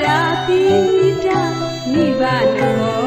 တာတိတာနိဗ္ဗာန်ကို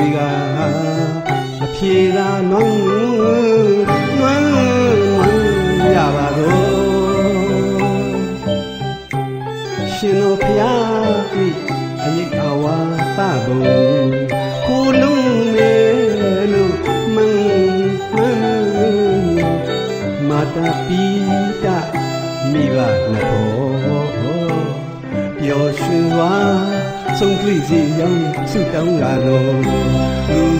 တွေကအဖြေသာလွန်လွန်လွန်ရပါတော့ရှင်တော်ဖျားဤအယိတ်အဝါသဘုံကိုလုံးမေလို့မန်းမန်းမာတာပိတာမိဘနှစ်ဖို့ပျော်ရွှင်စွာ ဆုံးတွေ့စီရောင်းဆုတောင်းရတော့လူ